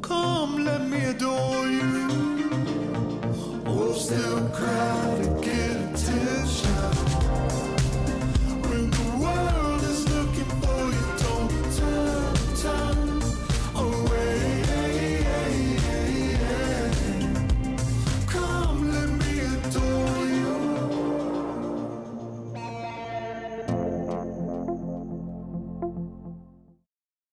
Come, let me adore you. Wolves still cry.